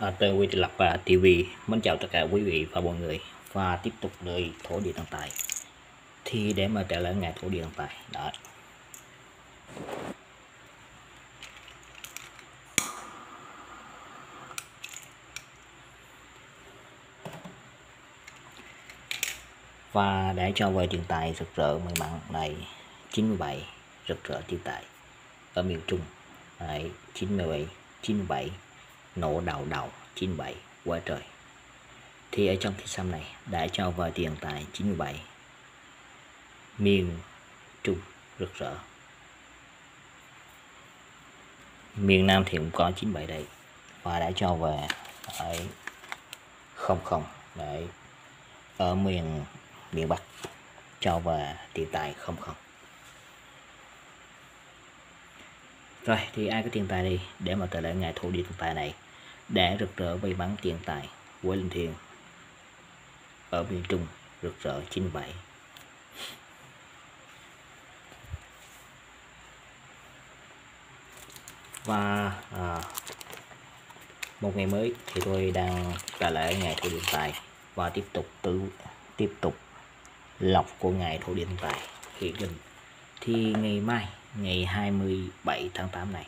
Ờ, à, tên Quy Lập và TV mến chào tất cả quý vị và mọi người. Và tiếp tục nơi thổ địa thần tài. Thì để mà trả lời ngày thổ địa thần tài đó. Và để cho về tiền tài rực rỡ may mắn này 97 rực rỡ tiền tài. Ở miền Trung Đấy, 97 97 nổ đầu đầu 97 quá trời. Thì ở trong cái sum này đã cho vào tiền tài 97 miền Trung rực rỡ. Miền Nam thì cũng có 97 đây và đã cho về ở 00 để ở miền miền Bắc, cho về tiền tài 00 rồi thì ai có tiền tài đi để mà trở lại ngày thủ địa tiền tài này. Để rực rỡ vây bắn tiền tài với linh thiền. Ở miền Trung rực rỡ 97 và à, một ngày mới thì tôi đang trở lại ngày thủ điện tài và tiếp tục tự tiếp tục lọc của ngày thủ điện tài hiện linh thì ngày mai ngày 27 tháng 8 này.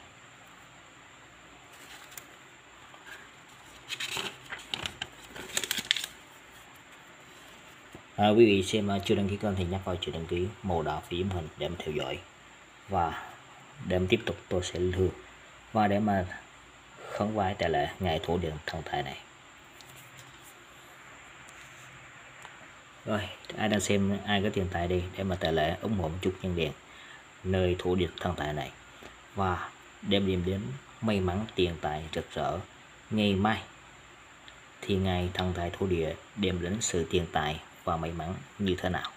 À, quý vị xem à, chưa đăng ký kênh thì nhắc vào chưa đăng ký màu đỏ phía hình để mà theo dõi. Và để mà tiếp tục tôi sẽ lưu. Và để mà khấn vái tại lễ ngày thổ điện thần tài này. Rồi ai đang xem ai có tiền tài đi để mà tài lễ ủng hộ một chút nhân điện nơi thủ điện thần tài này và đem điểm đến may mắn tiền tài rực rỡ. Ngày mai thì ngày thần tài thổ địa đem đến sự tiền tài và may mắn như thế nào?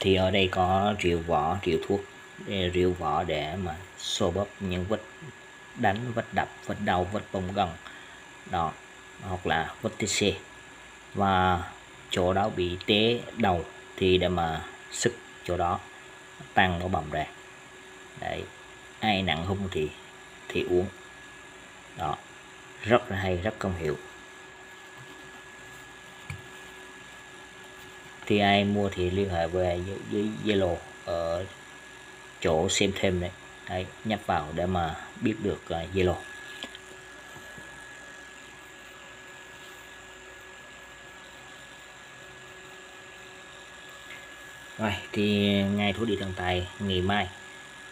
Thì ở đây có rượu vỏ, rượu thuốc ờ, rượu vỏ để mà xô bóp những vết đánh, vết đập, vết đau, vết bông gân. Đó, hoặc là vết tc và chỗ đó bị té đầu thì để mà sức chỗ đó tăng nó bầm ra. Đấy, ai nặng hung thì thì uống. Đó, rất là hay, rất công hiệu. Thì ai mua thì liên hệ với với Zalo ở chỗ xem thêm đấy, đấy nhấp vào để mà biết được uh, Zalo. Rồi thì ngày thủ địa thần tài ngày mai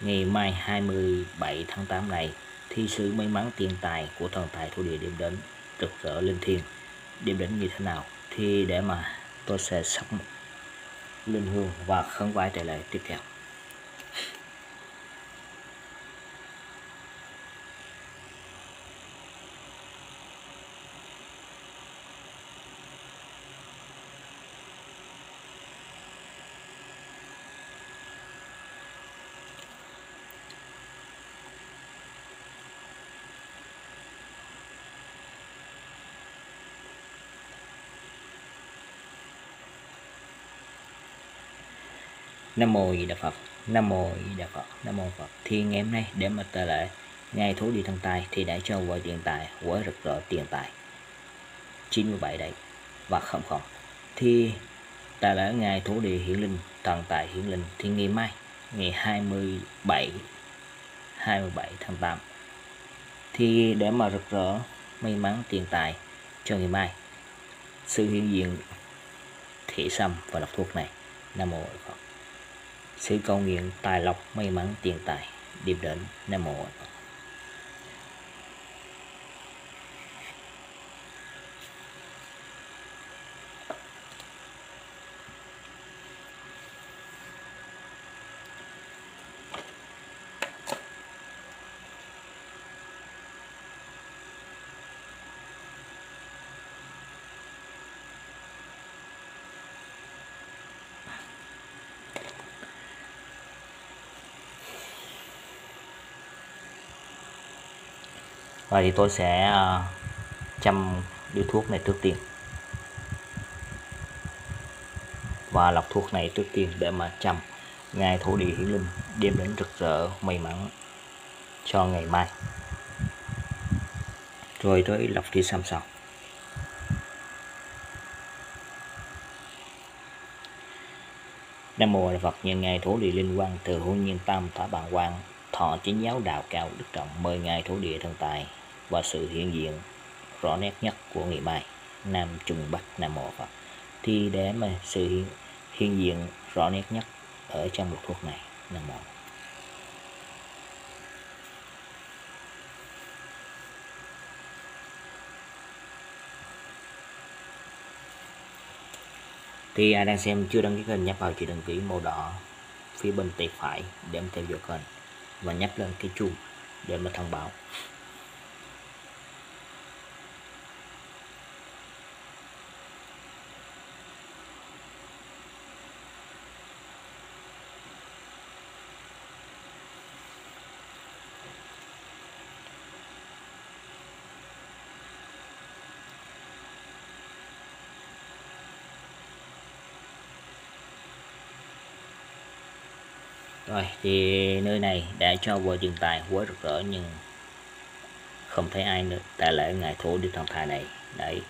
ngày mai 27 tháng 8 này thì sự may mắn tiền tài của thần tài thổ địa đem đến rực rỡ linh thiêng. Đem đến như thế nào? Thì để mà tôi sẽ sắp linh hương và khấn vái trở lại tiếp theo. Nam mô Di Đà Phật, Nam mô Di Đà Phật, Nam mô Phật. Thì ngày hôm nay, để mà tờ lại ngày thú đi thân tài thì đã cho vợ tiền tài quá rực rỡ tiền tài. 97 đấy và không không thì tại lễ ngày thú địa hiển linh, thần tài hiển linh, thì ngày mai, ngày 27 27 tháng 8 thì để mà rực rỡ, may mắn tiền tài cho ngày mai, sự hiện diện thị sâm và độc thuốc này. Nam mô phật sự cầu nguyện tài lộc may mắn tiền tài điểm đến nam mô Rồi thì tôi sẽ ờ, chăm điếu thuốc này trước tiên. Và lọc thuốc này trước tiên để mà chăm. Ngài thổ địa hiển linh đem đến rực rỡ, may mắn cho ngày mai. Rồi tới lọc đi xăm sau. Nam mô là Phật, nhân ngài thổ địa linh quang, từ hôn nhiên tam thỏa bàn quang, thọ chính giáo đạo cao đức trọng, mời ngài thổ địa thần tài và sự hiện diện rõ nét nhất của ngày mai Nam Trung Bắc Nam mô Phật. Thì để mà sự hiện, hiện diện rõ nét nhất ở trong lục thuốc này Nam mô. Thì ai đang xem chưa đăng ký kênh nhấp vào chữ đăng ký màu đỏ phía bên tay phải để theo dõi kênh và nhấp lên cái chuông để mà thông báo. Rồi thì nơi này đã cho vợ trường tài quá rực rỡ nhưng không thấy ai nữa. Tại lễ ngày thủ đi thần thai này. Đấy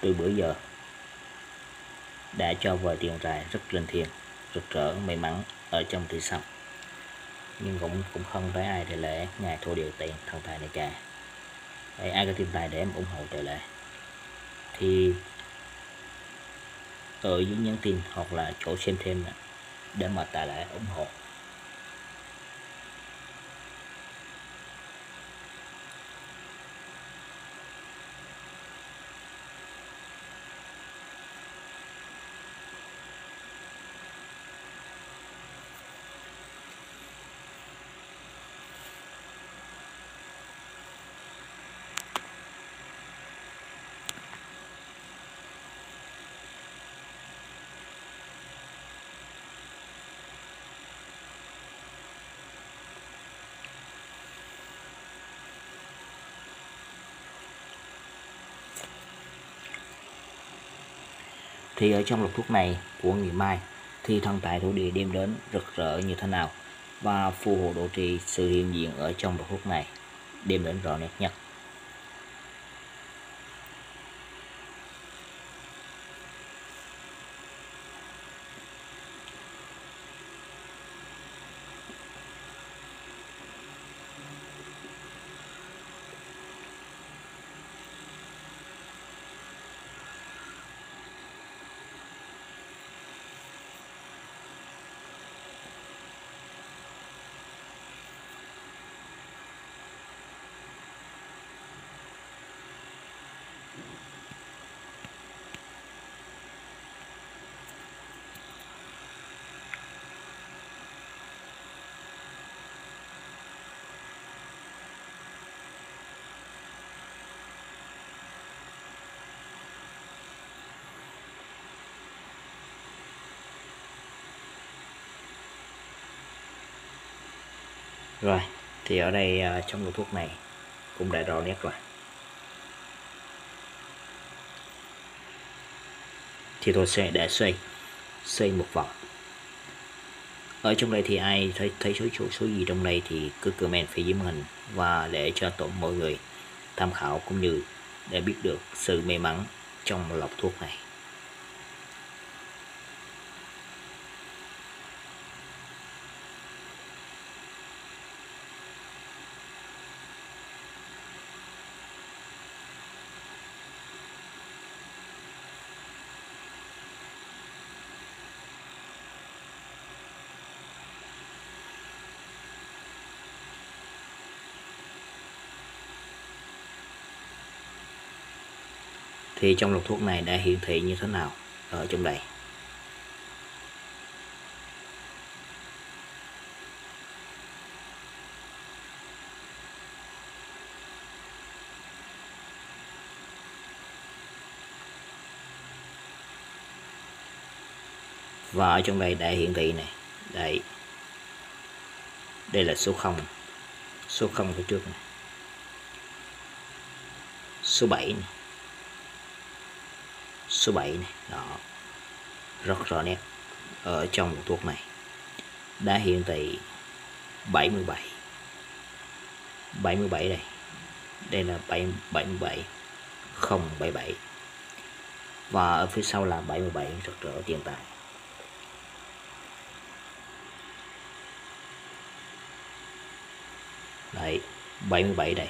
từ bữa giờ đã cho vợ tiền tài rất linh thiêng rực rỡ may mắn ở trong thị sông nhưng cũng cũng không thấy ai để lễ ngày thua điều tiền thần tài này cả. Đấy, ai có tiền tài để em ủng hộ tại lệ? Thì ở dưới nhắn tin hoặc là chỗ xem thêm để mà tài lễ ủng hộ. Thì ở trong lục thuốc này của ngày mai, thì thần tài thổ địa đem đến rực rỡ như thế nào và phù hộ độ trì sự hiện diện ở trong lục thuốc này đem đến rõ nét nhất? Rồi thì ở đây uh, trong lô thuốc này cũng đã rõ nét rồi. Thì tôi sẽ để xoay xoay một vòng. Ở trong đây thì ai thấy thấy số số số gì trong đây thì cứ comment phía dưới màn hình và để cho tổ mọi người tham khảo cũng như để biết được sự may mắn trong lọc thuốc này. Thì trong lục thuốc này đã hiển thị như thế nào ở trong đây? Và ở trong đây đã hiển thị này. Đây đây là số 0 số 0 phía trước này. Số 7 này số 7 này. Đó. Rất rõ nét ở trong một thuốc này. Đã hiện thị 77 77 đây. Đây là 7, 77 077 và ở phía sau là 77 rực rỡ tiền tài. Đấy 77 đây.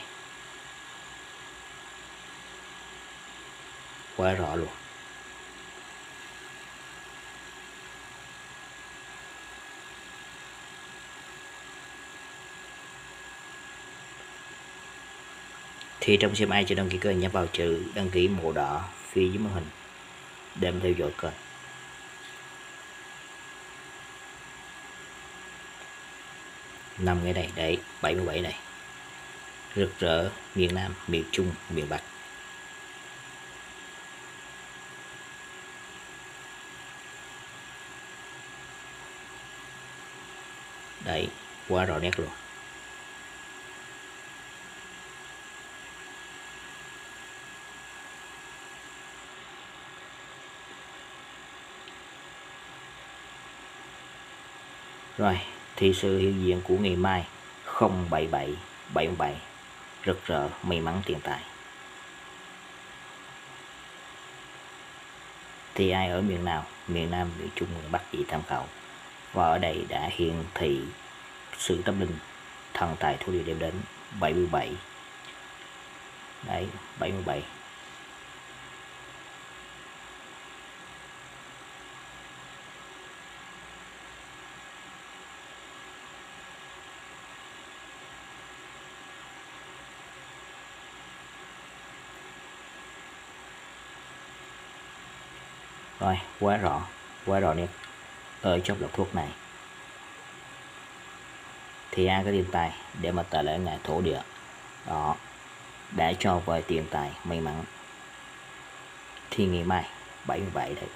Quá rõ luôn. Thì trong xem ai chưa đăng ký kênh nhớ vào chữ đăng ký màu đỏ phía dưới màn hình để theo dõi kênh. Nằm ngay đây đấy 77 này. Rực rỡ, miền Nam, miền Trung, miền Bắc. Đấy, quá rõ nét luôn. Rồi, thì sự hiện diện của ngày mai 077 77 rực rỡ may mắn tiền tài. Thì ai ở miền nào, miền Nam, miền Trung, miền Bắc gì tham khảo. Và ở đây đã hiện thị sự tâm linh thần tài thu địa đem đến 77. Đấy, 77 thôi, quá rõ quá rõ nét ở trong lọc thuốc này. Thì ai có tiền tài để mà tài lễ ngày thổ địa? Đó, đã cho vài tiền tài may mắn. Thì ngày mai 77 đấy.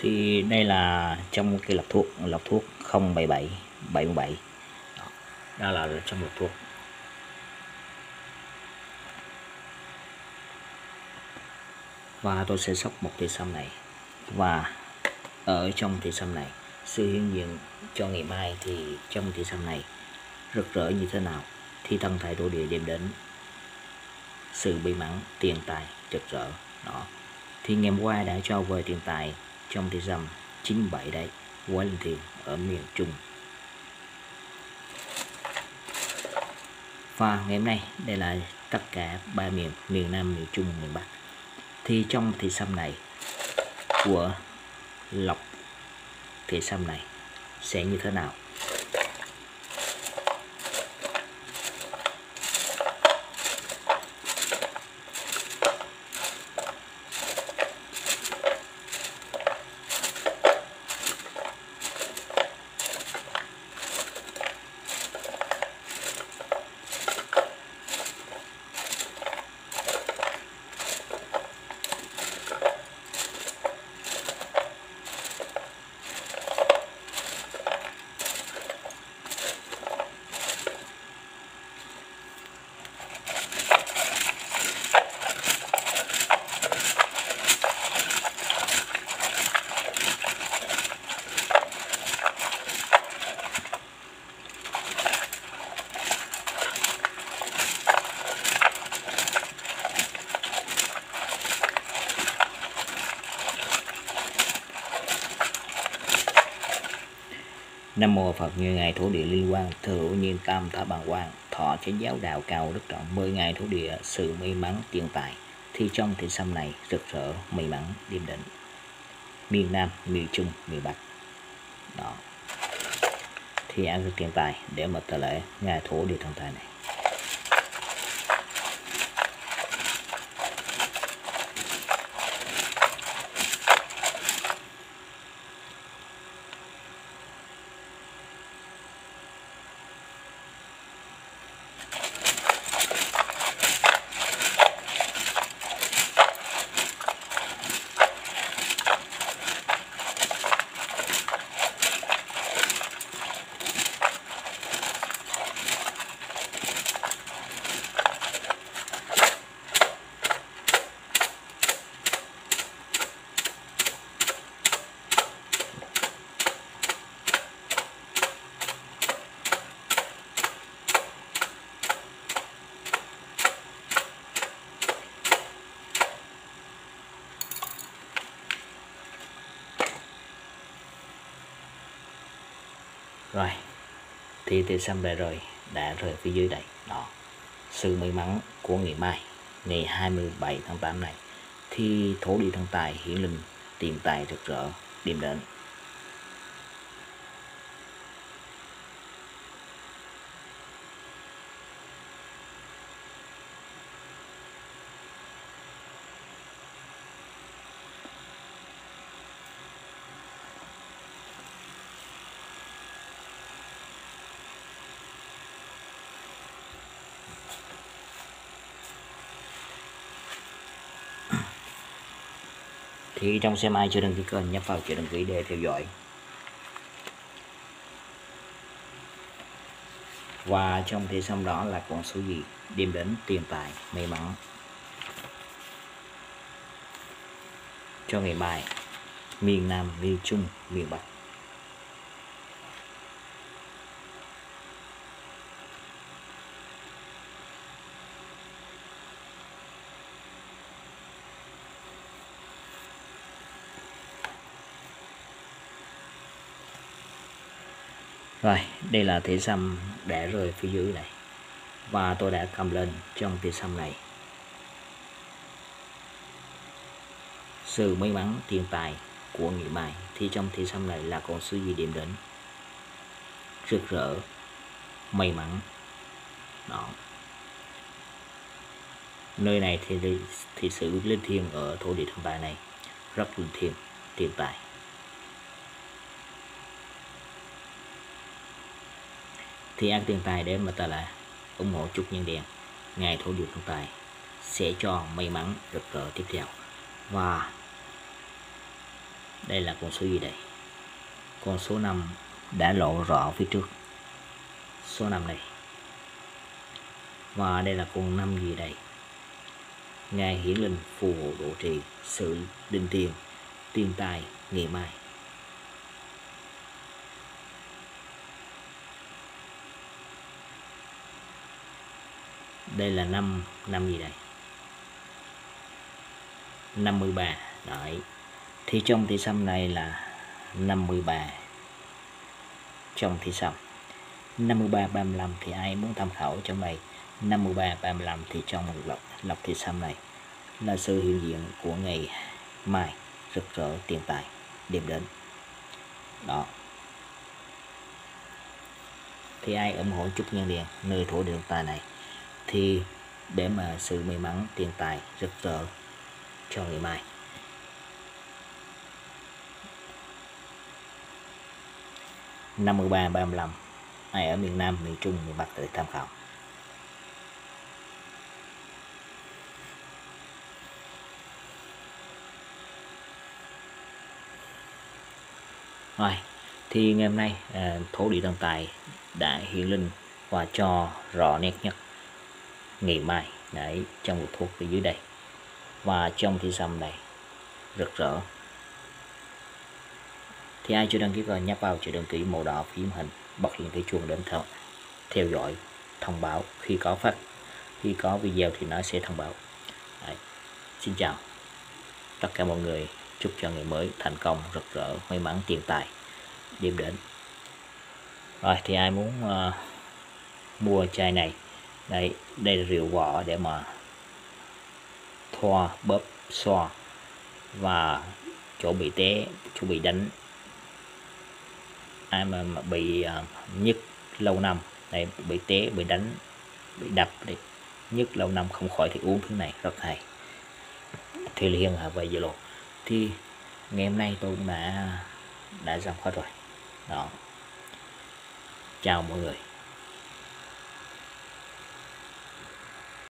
Thì đây là trong cái lọc thuốc lọc thuốc 077 77 đó, đó là trong lọc thuốc. Và tôi sẽ sóc một tỷ sâm này. Và ở trong tỷ sâm này sự hiện diện cho ngày mai thì trong tỷ sâm này rực rỡ như thế nào thì thần thể tổ địa đem đến sự may mắn tiền tài rực rỡ. Đó. Thì ngày hôm qua đã cho về tiền tài trong thị dầm 97 đấy quá linh ở miền Trung. Và ngày hôm nay, đây là tất cả ba miền miền Nam, miền Trung, miền Bắc. Thì trong thị sâm này của lọc thị sâm này sẽ như thế nào? Nam mô Phật như ngày thổ địa liên quan, thừa nhiên tam thọ bằng quan, thọ chánh giáo đạo cao đức trọng, mười ngày thổ địa sự may mắn tiền tài, thì trong thị xăm này rực rỡ may mắn điềm định. Miền Nam, miền Trung, miền Bắc. Đó. Thì ăn được tiền tài để mà tờ lễ ngày thổ địa thần tài này. Rồi thì thì xong đây rồi, đã rời phía dưới đây. Đó, sự may mắn của ngày mai, ngày 27 tháng 8 này. Thì thổ địa thần tài, hiển linh tiền tài rực rỡ, điểm đến. Thì trong xem ai chưa đăng ký kênh nhấp vào chữ đăng ký để theo dõi. Và trong thế xong đó là con số gì? Đem đến, tiền tài, may mắn. Cho ngày mai, miền Nam, miền Trung, miền Bắc. Rồi, đây là thể xăm đã rơi phía dưới này. Và tôi đã cầm lên trong thể xăm này. Sự may mắn tiền tài của nghị mai thì trong thể xăm này là con số gì điểm đến. Rực rỡ, may mắn, đó. Nơi này thì thì sự linh thiêng ở thổ địa thần tài này, rất linh thiêng tiền tài. Thì ăn tiền tài để mà ta là ủng hộ chúc nhân đèn ngày thổ địa thần tài sẽ cho may mắn rực rỡ tiếp theo. Và đây là con số gì đây? Con số 5 đã lộ rõ phía trước. Số 5 này. Và đây là con năm gì đây? Ngài hiển linh phù hộ độ trì sự linh tiền tiền tài, ngày mai. Đây là năm năm gì đây? 53 đấy. Thì trong thì xăm này là 53 trong thì xăm 53 35 thì ai muốn tham khảo trong này? 53 35 thì trong một lọc lọc thì xăm này là sự hiện diện của ngày mai rực rỡ tiền tài, điểm đến. Đó. Thì ai ủng hộ chút nhân điện nơi thổ điện tài này? Thì để mà sự may mắn, tiền tài rực rỡ cho ngày mai. Năm mươi ba ba mươi lăm, ai ở miền Nam, miền Trung, miền Bắc để tham khảo. Rồi, thì ngày hôm nay à, thổ địa thần tài đã hiện linh và cho rõ nét nhất ngày mai đấy trong một thuốc ở dưới đây. Và trong thì xăm này rực rỡ. Thì ai chưa đăng ký kênh nhấp vào chữ đăng ký màu đỏ phím hình bật lên cái chuông đến theo theo dõi thông báo khi có phát. Khi có video thì nó sẽ thông báo. Đấy. xin chào. Tất cả mọi người chúc cho ngày mới thành công rực rỡ may mắn tiền tài đêm đến. Rồi thì ai muốn uh, mua chai này đây đây là rượu vỏ để mà thoa bóp xoa và chỗ bị té chỗ bị đánh. Ai mà, mà bị uh, nhức lâu năm này bị té bị đánh bị đập đi nhức lâu năm không khỏi thì uống thứ này rất hay. Thì liên hệ về Zalo thì ngày hôm nay tôi đã đã xong hết rồi. Đó. Chào mọi người.